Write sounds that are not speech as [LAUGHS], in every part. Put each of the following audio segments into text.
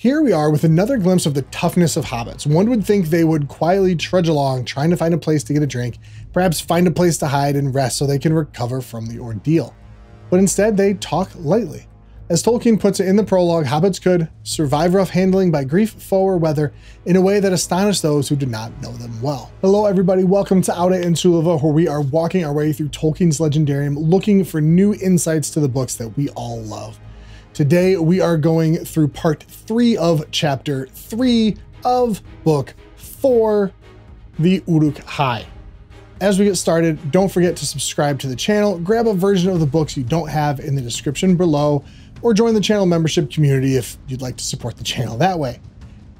Here we are with another glimpse of the toughness of hobbits. One would think they would quietly trudge along, trying to find a place to get a drink, perhaps find a place to hide and rest so they can recover from the ordeal. But instead, they talk lightly. As Tolkien puts it in the prologue, hobbits could survive rough handling by grief, foe, or weather in a way that astonished those who did not know them well. Hello, everybody. Welcome to Aurë Entuluva, where we are walking our way through Tolkien's Legendarium, looking for new insights to the books that we all love. Today we are going through part three of chapter three of book four, the Uruk-hai. As we get started, don't forget to subscribe to the channel, grab a version of the books you don't have in the description below, or join the channel membership community if you'd like to support the channel that way.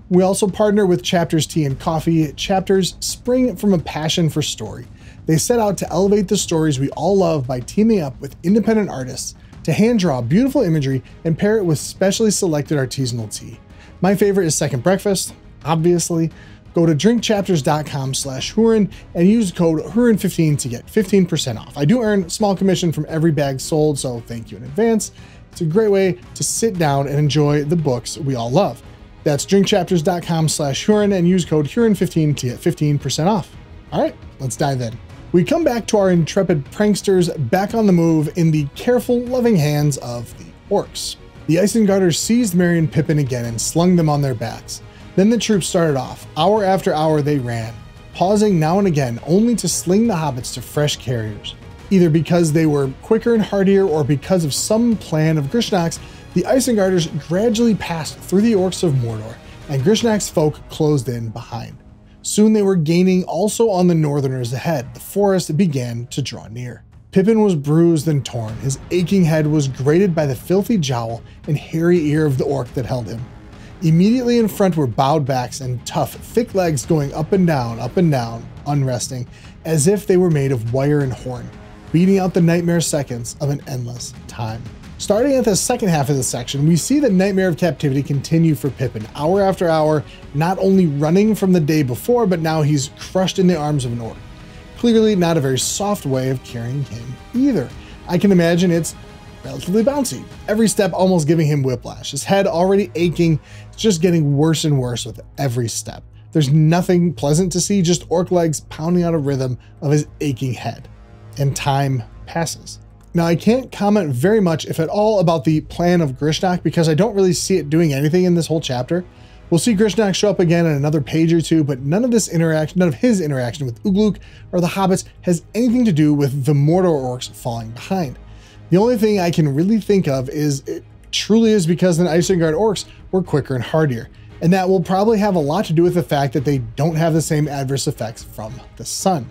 We also partner with Chapters Tea and Coffee. Chapters spring from a passion for story. They set out to elevate the stories we all love by teaming up with independent artists to hand draw beautiful imagery and pair it with specially selected artisanal tea. My favorite is Second Breakfast, obviously. Go to drinkchapters.com slash Hurin and use code Hurin15 to get 15% off. I do earn small commission from every bag sold, so thank you in advance. It's a great way to sit down and enjoy the books we all love. That's drinkchapters.com slash Hurin and use code Hurin15 to get 15% off. All right, let's dive in. We come back to our intrepid pranksters back on the move in the careful, loving hands of the orcs. The Isengarders seized Merry and Pippin again and slung them on their backs. Then the troops started off. Hour after hour they ran, pausing now and again only to sling the hobbits to fresh carriers. Either because they were quicker and hardier or because of some plan of Grishnákh's, the Isengarders gradually passed through the orcs of Mordor, and Grishnákh's folk closed in behind. Soon they were gaining also on the northerners ahead. The forest began to draw near. Pippin was bruised and torn. His aching head was grated by the filthy jowl and hairy ear of the orc that held him. Immediately in front were bowed backs and tough, thick legs going up and down, up and down, unresting, as if they were made of wire and horn, beating out the nightmare seconds of an endless time. Starting at the second half of the section, we see the nightmare of captivity continue for Pippin, hour after hour, not only running from the day before, but now he's crushed in the arms of an orc. Clearly not a very soft way of carrying him either. I can imagine it's relatively bouncy. Every step almost giving him whiplash. His head already aching, it's just getting worse and worse with every step. There's nothing pleasant to see, just orc legs pounding out a rhythm of his aching head. And time passes. Now, I can't comment very much, if at all, about the plan of Grishnákh because I don't really see it doing anything in this whole chapter. We'll see Grishnákh show up again in another page or two, but none of this interaction, none of his interaction with Ugluk or the hobbits has anything to do with the Mordor orcs falling behind. The only thing I can really think of is it truly is because the Isengard orcs were quicker and hardier, and that will probably have a lot to do with the fact that they don't have the same adverse effects from the sun.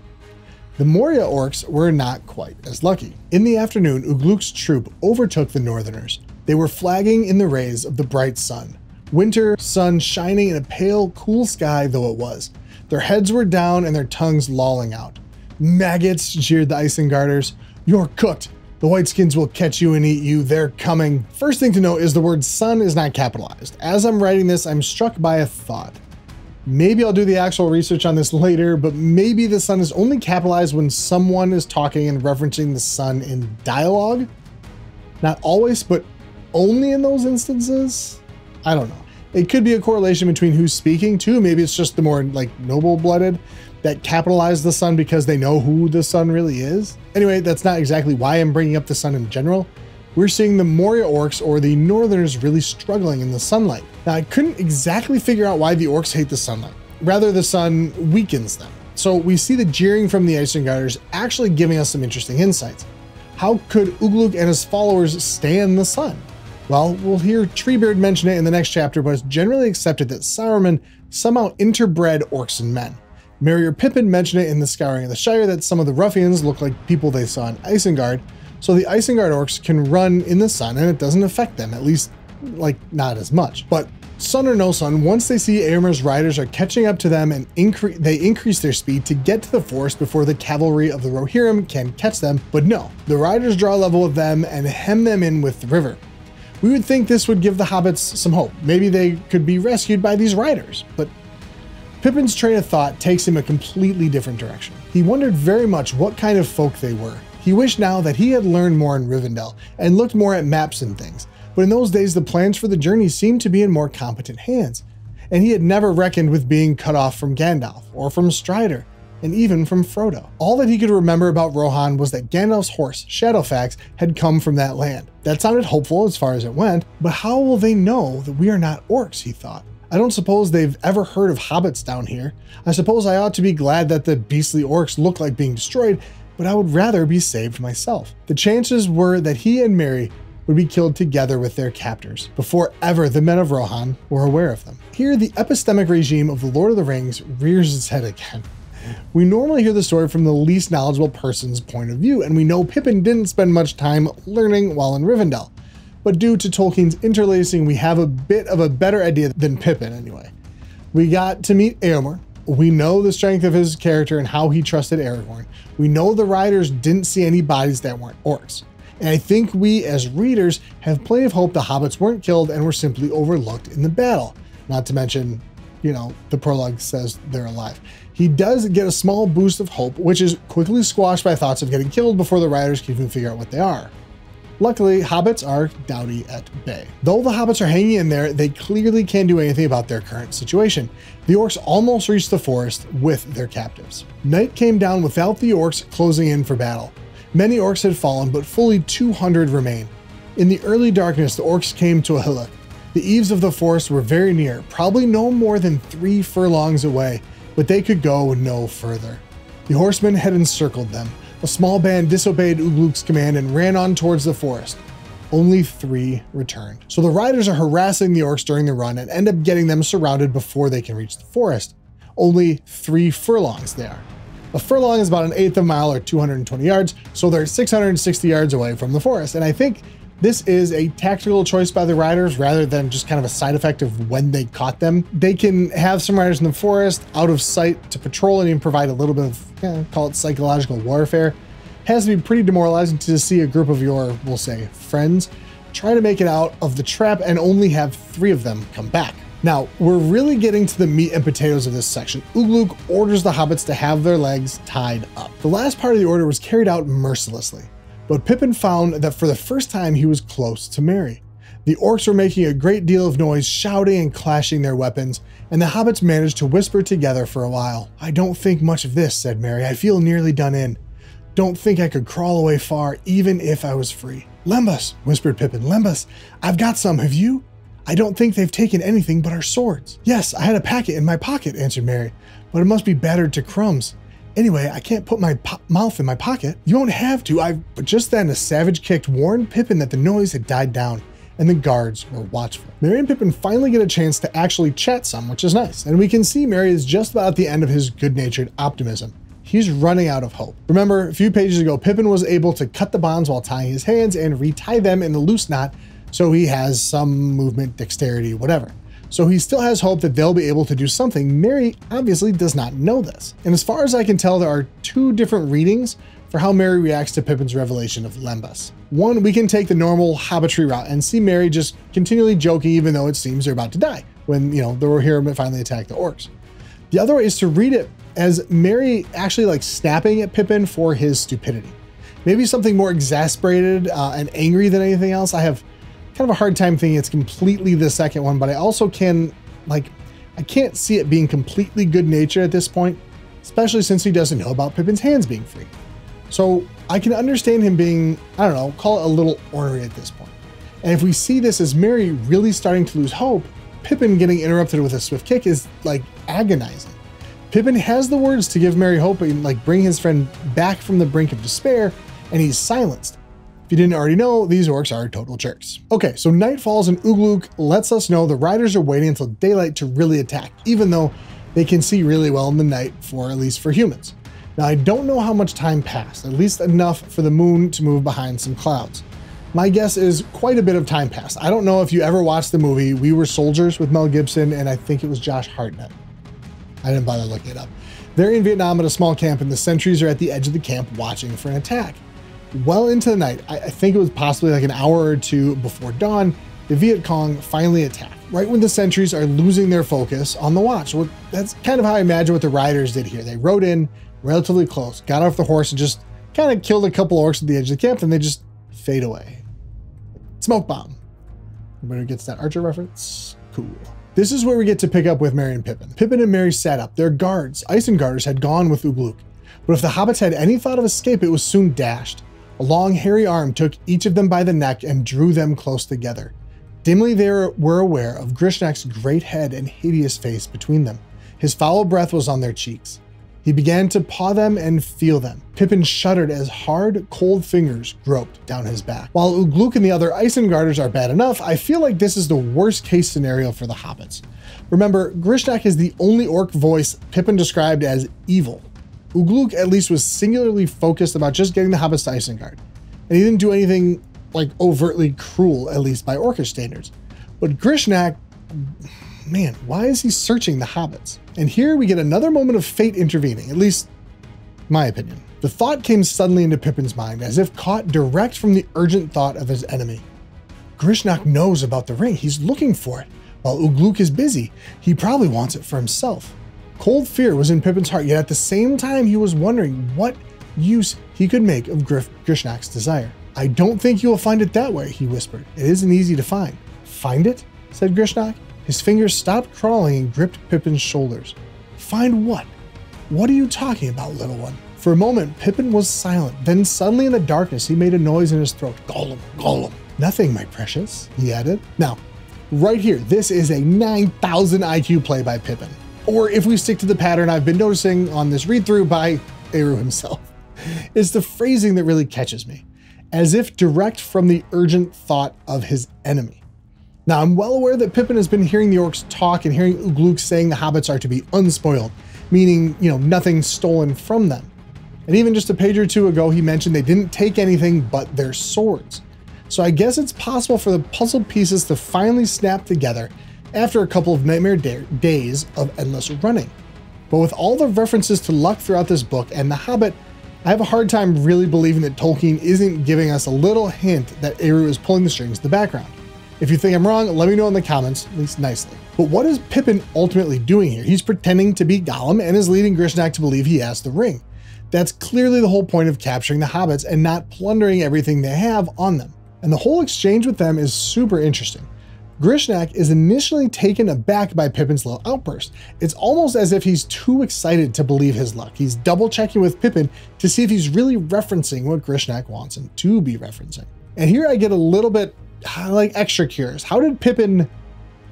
The Moria orcs were not quite as lucky. In the afternoon, Ugluk's troop overtook the Northerners. They were flagging in the rays of the bright sun. Winter sun shining in a pale, cool sky though it was. Their heads were down and their tongues lolling out. Maggots, jeered the Isengarders. You're cooked. The Whiteskins will catch you and eat you. They're coming. First thing to note is the word sun is not capitalized. As I'm writing this, I'm struck by a thought. Maybe I'll do the actual research on this [LAUGHS] later, but maybe the sun is only capitalized when someone is talking and referencing the sun in dialogue. Not always, but only in those instances? I don't know. It could be a correlation between who's speaking too. Maybe it's just the more like noble blooded that capitalize the sun because they know who the sun really is. Anyway, that's not exactly why I'm bringing up the sun in general we're seeing the Moria orcs or the Northerners really struggling in the sunlight. Now, I couldn't exactly figure out why the orcs hate the sunlight. Rather, the sun weakens them. So we see the jeering from the Isengarders actually giving us some interesting insights. How could Ugluk and his followers stand the sun? Well, we'll hear Treebeard mention it in the next chapter, but it's generally accepted that Saruman somehow interbred orcs and men. Merry or Pippin mentioned it in the Scouring of the Shire that some of the ruffians look like people they saw in Isengard, so the Isengard orcs can run in the sun and it doesn't affect them, at least like not as much. But sun or no sun, once they see Eomer's riders are catching up to them and incre they increase their speed to get to the forest before the cavalry of the Rohirrim can catch them. But no, the riders draw level with them and hem them in with the river. We would think this would give the hobbits some hope. Maybe they could be rescued by these riders, but Pippin's train of thought takes him a completely different direction. He wondered very much what kind of folk they were, he wished now that he had learned more in Rivendell and looked more at maps and things. But in those days, the plans for the journey seemed to be in more competent hands, and he had never reckoned with being cut off from Gandalf, or from Strider, and even from Frodo. All that he could remember about Rohan was that Gandalf's horse, Shadowfax, had come from that land. That sounded hopeful as far as it went, but how will they know that we are not orcs, he thought. I don't suppose they've ever heard of hobbits down here. I suppose I ought to be glad that the beastly orcs look like being destroyed, but I would rather be saved myself. The chances were that he and Merry would be killed together with their captors, before ever the men of Rohan were aware of them. Here, the epistemic regime of the Lord of the Rings rears its head again. We normally hear the story from the least knowledgeable person's point of view, and we know Pippin didn't spend much time learning while in Rivendell. But due to Tolkien's interlacing, we have a bit of a better idea than Pippin anyway. We got to meet Eomer. We know the strength of his character and how he trusted Aragorn. We know the riders didn't see any bodies that weren't orcs. And I think we, as readers, have plenty of hope the hobbits weren't killed and were simply overlooked in the battle. Not to mention, you know, the prologue says they're alive. He does get a small boost of hope, which is quickly squashed by thoughts of getting killed before the riders can even figure out what they are. Luckily, hobbits are dowdy at bay. Though the hobbits are hanging in there, they clearly can't do anything about their current situation. The orcs almost reached the forest with their captives. Night came down without the orcs closing in for battle. Many orcs had fallen, but fully 200 remain. In the early darkness, the orcs came to a hillock. The eaves of the forest were very near, probably no more than three furlongs away, but they could go no further. The horsemen had encircled them. A small band disobeyed Ugluk's command and ran on towards the forest. Only three returned. So the riders are harassing the orcs during the run and end up getting them surrounded before they can reach the forest. Only three furlongs they are. A furlong is about an eighth of a mile or 220 yards, so they're 660 yards away from the forest. And I think this is a tactical choice by the riders rather than just kind of a side effect of when they caught them. They can have some riders in the forest out of sight to patrol and even provide a little bit of, you know, call it psychological warfare. Has to be pretty demoralizing to see a group of your, we'll say, friends try to make it out of the trap and only have three of them come back. Now, we're really getting to the meat and potatoes of this section. Ugluk orders the hobbits to have their legs tied up. The last part of the order was carried out mercilessly but Pippin found that for the first time he was close to Merry. The orcs were making a great deal of noise, shouting and clashing their weapons, and the hobbits managed to whisper together for a while. I don't think much of this, said Merry. I feel nearly done in. Don't think I could crawl away far, even if I was free. Lembas, whispered Pippin. Lembas, I've got some, have you? I don't think they've taken anything but our swords. Yes, I had a packet in my pocket, answered Merry, but it must be battered to crumbs. Anyway, I can't put my mouth in my pocket. You won't have to. I. But just then, a savage kicked warned Pippin that the noise had died down, and the guards were watchful. Merry and Pippin finally get a chance to actually chat some, which is nice. And we can see Merry is just about at the end of his good-natured optimism. He's running out of hope. Remember, a few pages ago, Pippin was able to cut the bonds while tying his hands and retie them in the loose knot, so he has some movement, dexterity, whatever so he still has hope that they'll be able to do something. Merry obviously does not know this. And as far as I can tell, there are two different readings for how Merry reacts to Pippin's revelation of Lembas. One, we can take the normal hobbitry route and see Merry just continually joking even though it seems they're about to die when, you know, the Rohirrim finally attack the orcs. The other way is to read it as Merry actually like snapping at Pippin for his stupidity. Maybe something more exasperated uh, and angry than anything else. I have kind of a hard time thinking it's completely the second one, but I also can, like, I can't see it being completely good nature at this point, especially since he doesn't know about Pippin's hands being free. So I can understand him being, I don't know, call it a little ornery at this point. And if we see this as Merry really starting to lose hope, Pippin getting interrupted with a swift kick is like agonizing. Pippin has the words to give Merry hope and like bring his friend back from the brink of despair, and he's silenced. If you didn't already know, these orcs are total jerks. Okay, so night falls and Ugluk lets us know the riders are waiting until daylight to really attack, even though they can see really well in the night for at least for humans. Now I don't know how much time passed, at least enough for the moon to move behind some clouds. My guess is quite a bit of time passed. I don't know if you ever watched the movie We Were Soldiers with Mel Gibson and I think it was Josh Hartnett. I didn't bother looking it up. They're in Vietnam at a small camp and the sentries are at the edge of the camp watching for an attack well into the night, I, I think it was possibly like an hour or two before dawn, the Viet Cong finally attack, right when the sentries are losing their focus on the watch. Well, that's kind of how I imagine what the riders did here. They rode in relatively close, got off the horse, and just kind of killed a couple orcs at the edge of the camp, and they just fade away. Smoke bomb. Everybody gets that Archer reference? Cool. This is where we get to pick up with Merry and Pippin. Pippin and Merry sat up. Their guards, Isengarders, had gone with Ugluk. But if the hobbits had any thought of escape, it was soon dashed. A long, hairy arm took each of them by the neck and drew them close together. Dimly they were aware of Grishnákh's great head and hideous face between them. His foul breath was on their cheeks. He began to paw them and feel them. Pippin shuddered as hard, cold fingers groped down his back. While Ugluk and the other Isengarders are bad enough, I feel like this is the worst case scenario for the hobbits. Remember, Grishnákh is the only orc voice Pippin described as evil. Ugluk at least was singularly focused about just getting the hobbits to Isengard, and he didn't do anything like overtly cruel, at least by orcish standards. But Grishnákh, man, why is he searching the hobbits? And here we get another moment of fate intervening, at least my opinion. The thought came suddenly into Pippin's mind, as if caught direct from the urgent thought of his enemy. Grishnákh knows about the ring, he's looking for it. While Ugluk is busy, he probably wants it for himself. Cold fear was in Pippin's heart, yet at the same time he was wondering what use he could make of Grif- Grishnákh's desire. I don't think you will find it that way, he whispered. It isn't easy to find. Find it? said Grishnákh. His fingers stopped crawling and gripped Pippin's shoulders. Find what? What are you talking about, little one? For a moment, Pippin was silent. Then suddenly in the darkness, he made a noise in his throat. Gollum, Gollum. Nothing, my precious, he added. Now, right here, this is a 9,000 IQ play by Pippin or if we stick to the pattern I've been noticing on this read through by Eru himself, [LAUGHS] is the phrasing that really catches me, as if direct from the urgent thought of his enemy. Now, I'm well aware that Pippin has been hearing the orcs talk and hearing Ugluk saying the hobbits are to be unspoiled, meaning, you know, nothing stolen from them. And even just a page or two ago, he mentioned they didn't take anything but their swords. So I guess it's possible for the puzzle pieces to finally snap together after a couple of nightmare da- days of endless running. But with all the references to luck throughout this book and The Hobbit, I have a hard time really believing that Tolkien isn't giving us a little hint that Eru is pulling the strings in the background. If you think I'm wrong, let me know in the comments, at least nicely. But what is Pippin ultimately doing here? He's pretending to be Gollum and is leading Grishnákh to believe he has the ring. That's clearly the whole point of capturing the hobbits and not plundering everything they have on them. And the whole exchange with them is super interesting. Grishnákh is initially taken aback by Pippin's little outburst. It's almost as if he's too excited to believe his luck. He's double checking with Pippin to see if he's really referencing what Grishnákh wants him to be referencing. And here I get a little bit [SIGHS] like extra curious. How did Pippin,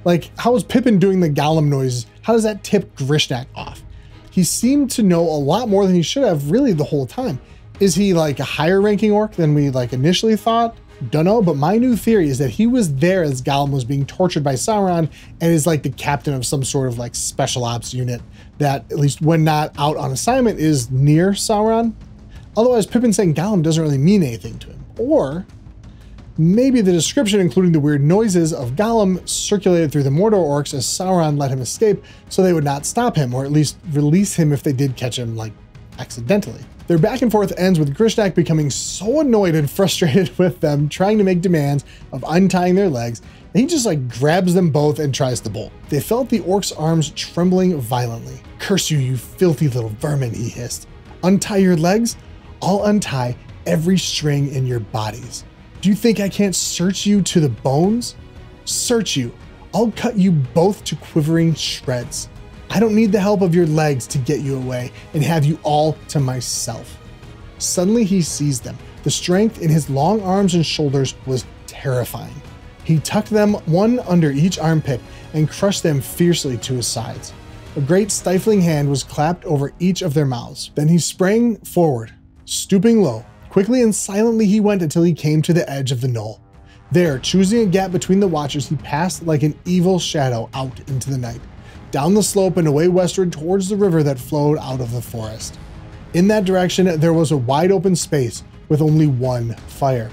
like, how is Pippin doing the Gollum noise? How does that tip Grishnákh off? He seemed to know a lot more than he should have really the whole time. Is he like a higher ranking orc than we like initially thought? Don't know, but my new theory is that he was there as Gollum was being tortured by Sauron and is like the captain of some sort of like special ops unit that, at least when not out on assignment, is near Sauron. Otherwise, Pippin saying Gollum doesn't really mean anything to him. Or maybe the description, including the weird noises of Gollum, circulated through the Mordor orcs as Sauron let him escape so they would not stop him, or at least release him if they did catch him, like accidentally. Their back and forth ends with Grishnákh becoming so annoyed and [LAUGHS] frustrated with them trying to make demands of untying their legs, and he just like grabs them both and tries to bolt. They felt the orc's arms trembling violently. Curse you, you filthy little vermin, he hissed. Untie your legs? I'll untie every string in your bodies. Do you think I can't search you to the bones? Search you. I'll cut you both to quivering shreds. I don't need the help of your legs to get you away and have you all to myself. Suddenly he sees them. The strength in his long arms and shoulders was terrifying. He tucked them one under each armpit and crushed them fiercely to his sides. A great stifling hand was clapped over each of their mouths. Then he sprang forward, stooping low. Quickly and silently he went until he came to the edge of the knoll. There, choosing a gap between the watchers, he passed like an evil shadow out into the night down the slope and away westward towards the river that flowed out of the forest. In that direction, there was a wide open space with only one fire.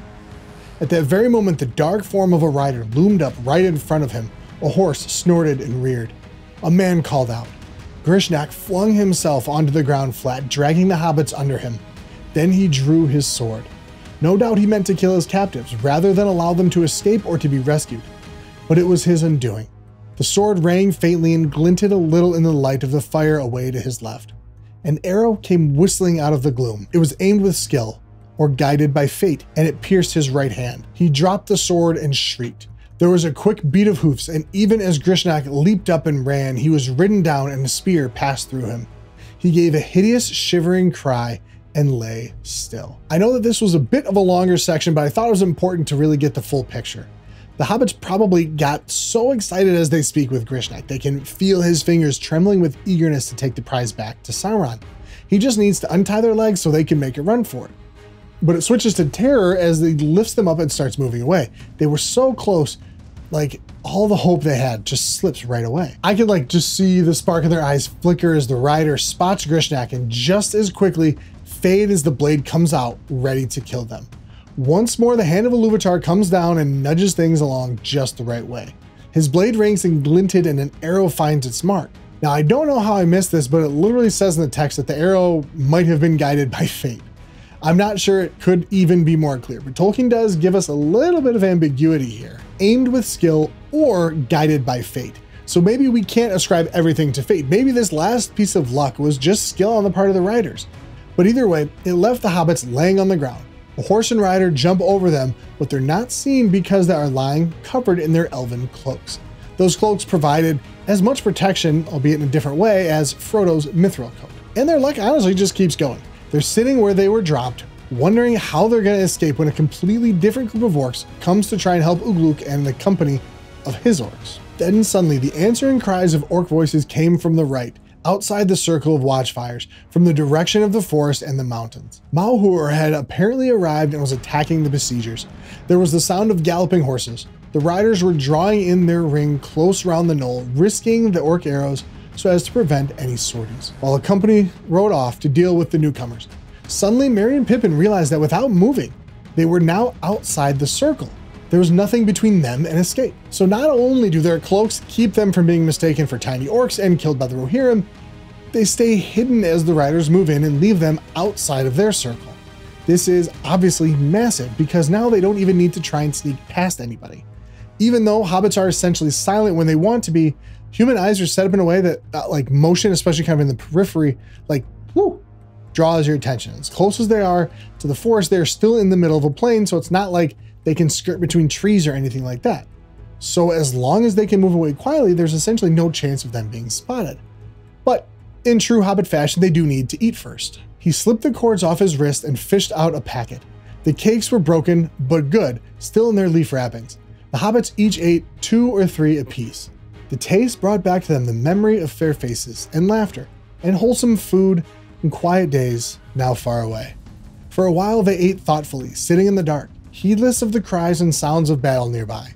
At that very moment, the dark form of a rider loomed up right in front of him. A horse snorted and reared. A man called out. Grishnákh flung himself onto the ground flat, dragging the hobbits under him. Then he drew his sword. No doubt he meant to kill his captives rather than allow them to escape or to be rescued. But it was his undoing. The sword rang faintly and glinted a little in the light of the fire away to his left. An arrow came whistling out of the gloom. It was aimed with skill, or guided by fate, and it pierced his right hand. He dropped the sword and shrieked. There was a quick beat of hoofs, and even as Grishnákh leaped up and ran, he was ridden down and a spear passed through him. He gave a hideous, shivering cry and lay still. I know that this was a bit of a longer section, but I thought it was important to really get the full picture. The hobbits probably got so excited as they speak with Grishnákh. They can feel his fingers trembling with eagerness to take the prize back to Sauron. He just needs to untie their legs so they can make a run for it. But it switches to terror as he lifts them up and starts moving away. They were so close, like all the hope they had just slips right away. I could like just see the spark in their eyes flicker as the rider spots Grishnákh and just as quickly fade as the blade comes out, ready to kill them. Once more, the hand of Iluvatar comes down and nudges things along just the right way. His blade rings and glinted and an arrow finds its mark. Now, I don't know how I missed this, but it literally says in the text that the arrow might have been guided by fate. I'm not sure it could even be more clear, but Tolkien does give us a little bit of ambiguity here. Aimed with skill or guided by fate. So maybe we can't ascribe everything to fate. Maybe this last piece of luck was just skill on the part of the riders. But either way, it left the hobbits laying on the ground. A horse and rider jump over them, but they're not seen because they are lying covered in their elven cloaks. Those cloaks provided as much protection, albeit in a different way, as Frodo's mithril coat. And their luck honestly just keeps going. They're sitting where they were dropped, wondering how they're going to escape when a completely different group of orcs comes to try and help Ugluk and the company of his orcs. Then suddenly, the answering cries of orc voices came from the right, outside the circle of watchfires, from the direction of the forest and the mountains. Mauhur had apparently arrived and was attacking the besiegers. There was the sound of galloping horses. The riders were drawing in their ring close round the knoll, risking the orc arrows so as to prevent any sorties, while the company rode off to deal with the newcomers. Suddenly, Merry and Pippin realized that without moving, they were now outside the circle. There was nothing between them and escape. So not only do their cloaks keep them from being mistaken for tiny orcs and killed by the Rohirrim, they stay hidden as the riders move in and leave them outside of their circle. This is obviously massive because now they don't even need to try and sneak past anybody. Even though hobbits are essentially silent when they want to be, human eyes are set up in a way that, uh, like motion, especially kind of in the periphery, like whoo, draws your attention. As close as they are to the forest, they're still in the middle of a plain, so it's not like they can skirt between trees or anything like that. So as long as they can move away quietly, there's essentially no chance of them being spotted. But in true Hobbit fashion, they do need to eat first. He slipped the cords off his wrist and fished out a packet. The cakes were broken, but good, still in their leaf wrappings. The hobbits each ate two or three apiece. The taste brought back to them the memory of fair faces and laughter, and wholesome food and quiet days now far away. For a while they ate thoughtfully, sitting in the dark, heedless of the cries and sounds of battle nearby.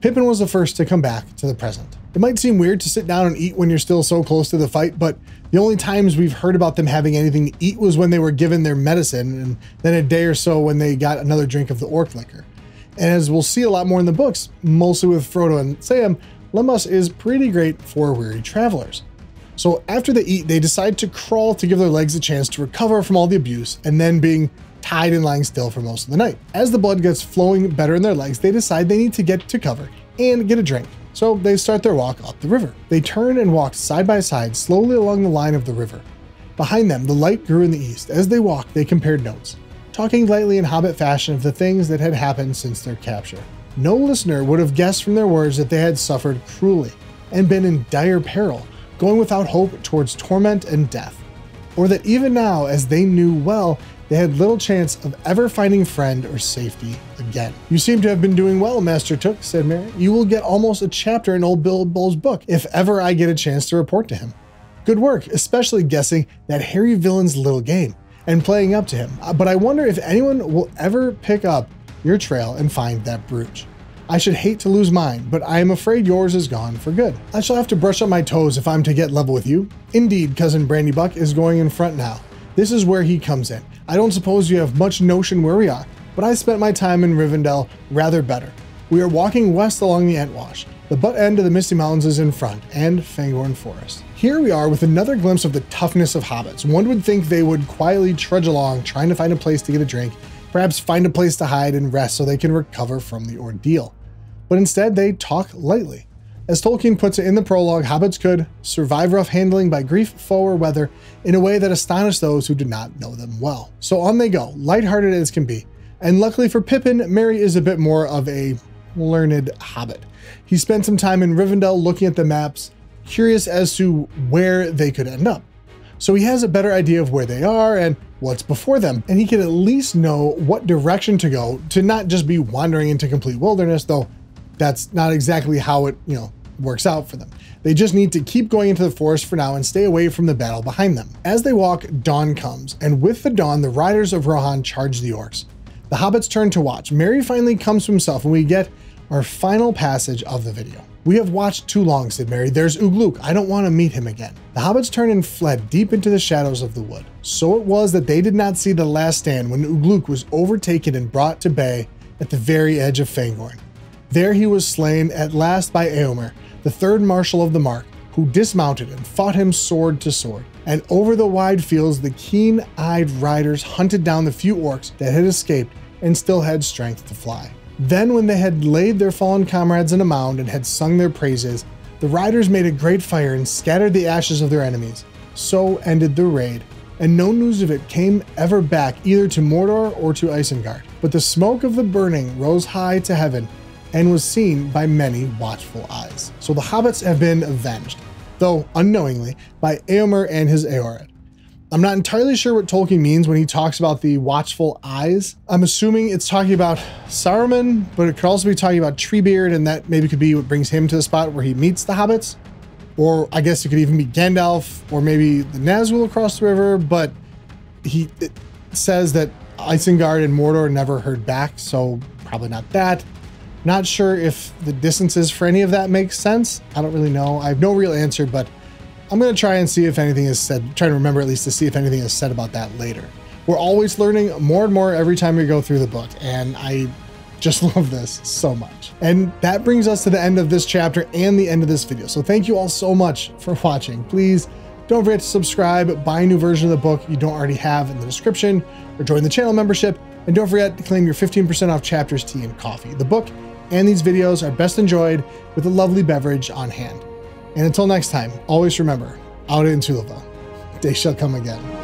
Pippin was the first to come back to the present. It might seem weird to sit down and eat when you're still so close to the fight, but the only times we've heard about them having anything to eat was when they were given their medicine, and then a day or so when they got another drink of the orc liquor. And as we'll see a lot more in the books, mostly with Frodo and Sam, Lembas is pretty great for weary travelers. So after they eat, they decide to crawl to give their legs a chance to recover from all the abuse, and then being tied and lying still for most of the night. As the blood gets flowing better in their legs, they decide they need to get to cover and get a drink. So they start their walk up the river. They turn and walk side by side slowly along the line of the river. Behind them, the light grew in the east. As they walked, they compared notes, talking lightly in hobbit fashion of the things that had happened since their capture. No listener would have guessed from their words that they had suffered cruelly and been in dire peril, going without hope towards torment and death. Or that even now, as they knew well, they had little chance of ever finding friend or safety again. You seem to have been doing well, Master Took, said Merry. You will get almost a chapter in old Bilbo's book, if ever I get a chance to report to him. Good work, especially guessing that hairy villain's little game and playing up to him. Uh, but I wonder if anyone will ever pick up your trail and find that brooch. I should hate to lose mine, but I am afraid yours is gone for good. I shall have to brush up my toes if I'm to get level with you. Indeed, cousin Brandybuck is going in front now. This is where he comes in. I don't suppose you have much notion where we are, but I spent my time in Rivendell rather better. We are walking west along the Entwash. The butt end of the Misty Mountains is in front, and Fangorn Forest. Here we are with another glimpse of the toughness of hobbits. One would think they would quietly trudge along, trying to find a place to get a drink, perhaps find a place to hide and rest so they can recover from the ordeal. But instead, they talk lightly. As Tolkien puts it in the prologue, hobbits could survive rough handling by grief, foe, or weather in a way that astonished those who did not know them well. So on they go, lighthearted as can be. And luckily for Pippin, Merry is a bit more of a learned hobbit. He spent some time in Rivendell looking at the maps, curious as to where they could end up. So he has a better idea of where they are and what's before them, and he can at least know what direction to go to not just be wandering into complete wilderness, though that's not exactly how it, you know, works out for them. They just need to keep going into the forest for now and stay away from the battle behind them. As they walk, dawn comes, and with the dawn, the riders of Rohan charge the orcs. The hobbits turn to watch. Merry finally comes to himself, and we get our final passage of the video. We have watched too long, said Merry. There's Ugluk. I don't want to meet him again. The hobbits turned and fled deep into the shadows of the wood. So it was that they did not see the last stand when Ugluk was overtaken and brought to bay at the very edge of Fangorn. There he was slain at last by Eomer, the third marshal of the Mark, who dismounted and fought him sword to sword. And over the wide fields, the keen eyed riders hunted down the few orcs that had escaped and still had strength to fly. Then, when they had laid their fallen comrades in a mound and had sung their praises, the riders made a great fire and scattered the ashes of their enemies. So ended the raid, and no news of it came ever back either to Mordor or to Isengard. But the smoke of the burning rose high to heaven and was seen by many watchful eyes. So the hobbits have been avenged, though unknowingly, by Eomer and his Eored. I'm not entirely sure what Tolkien means when he talks about the watchful eyes. I'm assuming it's talking about Saruman, but it could also be talking about Treebeard, and that maybe could be what brings him to the spot where he meets the hobbits. Or I guess it could even be Gandalf, or maybe the Nazgul across the river, but he says that Isengard and Mordor never heard back, so probably not that. Not sure if the distances for any of that makes sense. I don't really know. I have no real answer, but I'm going to try and see if anything is said, try to remember at least to see if anything is said about that later. We're always learning more and more every time we go through the book, and I just [LAUGHS] love this so much. And that brings us to the end of this chapter and the end of this video. So thank you all so much for watching. Please don't forget to subscribe, buy a new version of the book you don't already have in the description, or join the channel membership. And don't forget to claim your 15% off chapters, tea, and coffee. The book and these videos are best enjoyed with a lovely beverage on hand. And until next time, always remember, Aurë Entuluva, day shall come again.